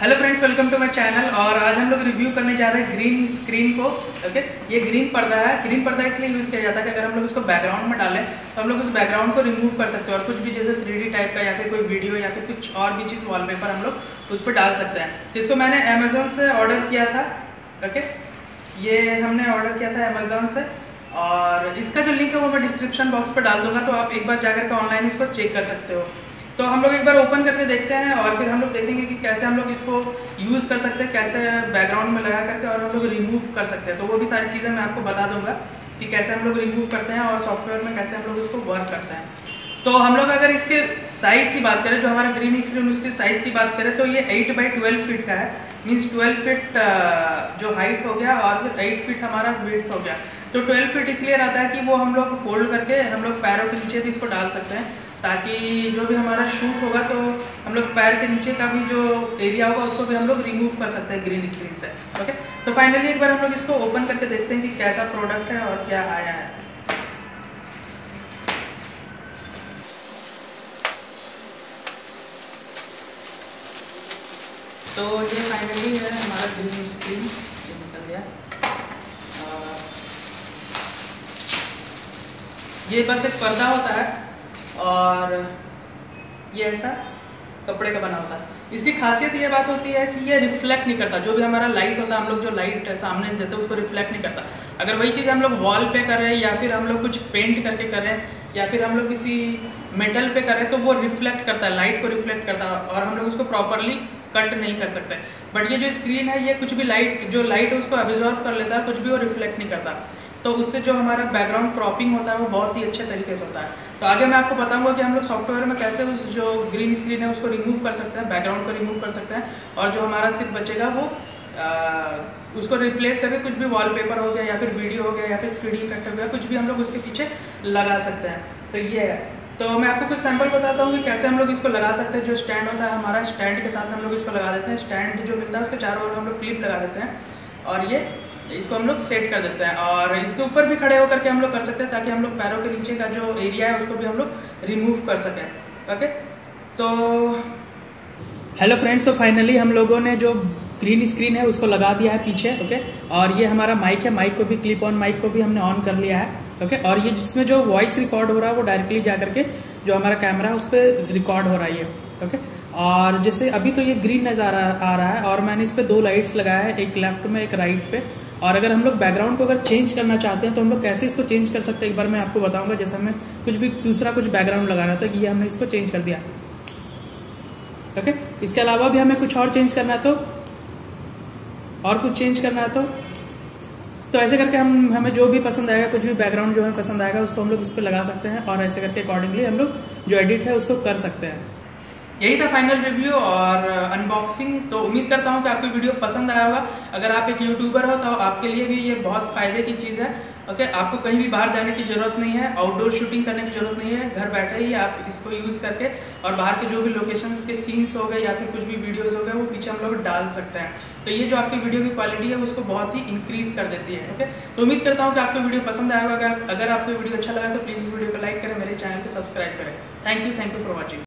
Hello friends welcome to my channel और आज हम लोग रिव्यू करने जा रहे हैं ग्रीन स्क्रीन को ओके ये ग्रीन पर्दा है। ग्रीन पर्दा इसलिए यूज़ किया जाता है कि अगर हम लोग इसको बैकग्राउंड में डालें तो हम लोग उस बैकग्राउंड को रिमूव कर सकते हैं और कुछ भी जैसे थ्री टाइप का या फिर कोई वीडियो या फिर कुछ और भी चीज़ वॉलपेपर हम लोग उस पर डाल सकते हैं। इसको मैंने अमेज़ोन से ऑर्डर किया था ओके ये हमने ऑर्डर किया था अमेज़ोन से और इसका जो लिंक है वो मैं डिस्क्रिप्शन बॉक्स पर डाल दूँगा तो आप एक बार जाकर के ऑनलाइन इसको चेक कर सकते हो। तो हम लोग एक बार ओपन करके देखते हैं और फिर हम लोग देखेंगे कि कैसे हम लोग इसको यूज़ कर सकते हैं, कैसे बैकग्राउंड में लगा करके और हम लोग रिमूव कर सकते हैं। तो वो भी सारी चीज़ें मैं आपको बता दूँगा कि कैसे हम लोग रिमूव करते हैं और सॉफ्टवेयर में कैसे हम लोग इसको वर्क करते हैं। तो हम लोग अगर इसके साइज़ की बात करें, जो हमारा ग्रीन स्क्रीन उसकी साइज़ की बात करें तो ये 8 बाई ट्वेल्व फीट का है। मीन्स 12 फीट जो हाइट हो गया और फिर 8 फीट हमारा वेथ हो गया। तो 12 फीट इसलिए रहता है कि वो हम लोग फोल्ड करके हम लोग पैरों के नीचे भी इसको डाल सकते हैं। ताकि जो भी हमारा शूट होगा तो हम लोग पैर के नीचे का भी जो एरिया होगा, उसको भी हम लोग रिमूव कर सकते हैं ग्रीन स्क्रीन से ओके तो फाइनली एक बार हम लोग इसको ओपन करके देखते हैं कि कैसा प्रोडक्ट है और क्या आया है। तो ये फाइनली है हमारा ग्रीन स्क्रीन निकल गया। ये बस एक पर्दा होता है। और ये ऐसा कपड़े का बना होता। है इसकी खासियत ये बात होती है कि ये रिफ्लेक्ट नहीं करता। जो भी हमारा लाइट होता है हम लोग जो लाइट सामने से देते हैं उसको रिफ्लेक्ट नहीं करता। अगर वही चीज़ हम लोग वॉल पे करें, या फिर हम लोग कुछ पेंट करके करें, या फिर हम लोग किसी मेटल पे करें तो वो रिफ्लेक्ट करता है लाइट को रिफ्लेक्ट करता है, और हम लोग उसको प्रॉपरली कट नहीं कर सकते। बट ये जो स्क्रीन है ये कुछ भी लाइट जो लाइट है उसको एब्जॉर्ब कर लेता है कुछ भी वो रिफ्लेक्ट नहीं करता। तो उससे जो हमारा बैकग्राउंड क्रॉपिंग होता है वो बहुत ही अच्छे तरीके से होता है। तो आगे मैं आपको बताऊँगा कि हम लोग सॉफ्टवेयर में कैसे उस जो ग्रीन स्क्रीन है उसको रिमूव कर सकते हैं बैकग्राउंड को रिमूव कर सकते हैं। और जो हमारा सिर्फ़ बचेगा वो आ, उसको रिप्लेस करके कुछ भी वॉलपेपर हो गया या फिर वीडियो हो गया या फिर थ्री इफ़ेक्ट हो गया कुछ भी हम लोग उसके पीछे लगा सकते हैं। तो ये है। तो मैं आपको कुछ सैंपल बताता हूँ कि कैसे हम लोग इसको लगा सकते हैं, जो स्टैंड होता है हमारा स्टैंड के साथ हम लोग इसको लगा देते हैं। स्टैंड जो मिलता है, उसके चारों ओर हम लोग क्लिप लगा देते हैं और ये, इसको हम लोग सेट कर देते हैं और इसके ऊपर भी खड़े होकर के हम लोग कर सकते हैं ताकि हम लोग पैरों के नीचे का जो एरिया है, उसको भी हम लोग रिमूव कर सकें। ओके तो हेलो फ्रेंड्स तो फाइनली हम लोगों ने जो ग्रीन स्क्रीन है, उसको लगा दिया है पीछे। ओके और ये हमारा माइक है माइक को भी क्लिप ऑन माइक को भी हमने ऑन कर लिया है। ओके और ये जिसमें जो वॉइस रिकॉर्ड हो रहा है, वो डायरेक्टली जा करके जो हमारा कैमरा है, उस पर रिकॉर्ड हो रहा है ये। ओके और जैसे अभी तो ये ग्रीन नज़र आ रहा है और मैंने इस पे दो लाइट्स लगाया है, एक लेफ़्ट में, एक राइट पे। और अगर हम लोग बैकग्राउंड को अगर चेंज करना चाहते हैं तो हम लोग कैसे इसको चेंज कर सकते हैं? एक बार मैं आपको बताऊँगा, जैसे हमें कुछ भी, दूसरा कुछ बैकग्राउंड लगाना था कि ये हमने इसको चेंज कर दिया। ओके इसके अलावा भी हमें कुछ और चेंज करना तो? और कुछ चेंज करना तो? तो ऐसे करके हम, हमें जो भी पसंद आएगा, कुछ भी बैकग्राउंड जो हमें पसंद आएगा, उसको हम लोग इस पर लगा सकते हैं और ऐसे करके अकॉर्डिंगली हम लोग जो एडिट है उसको कर सकते हैं। यही था फाइनल रिव्यू और अनबॉक्सिंग तो उम्मीद करता हूँ कि आपको वीडियो पसंद आया होगा। अगर आप एक यूट्यूबर हो तो आपके लिए भी ये बहुत फ़ायदे की चीज़ है। ओके आपको कहीं भी बाहर जाने की ज़रूरत नहीं है आउटडोर शूटिंग करने की ज़रूरत नहीं है। घर बैठे ही आप इसको यूज़ करके और बाहर के जो भी लोकेशंस के सीन्स हो गए या फिर कुछ भी वीडियोस हो गए, वो पीछे हम लोग डाल सकते हैं। तो ये जो आपकी वीडियो की क्वालिटी है, उसको बहुत ही इंक्रीज कर देती है। ओके तो उम्मीद करता हूँ कि आपको वीडियो पसंद आएगा अगर आपको वीडियो अच्छा लगा तो प्लीज़ इस वीडियो को लाइक करें, मेरे चैनल को सब्सक्राइब करें। Thank you thank you for watching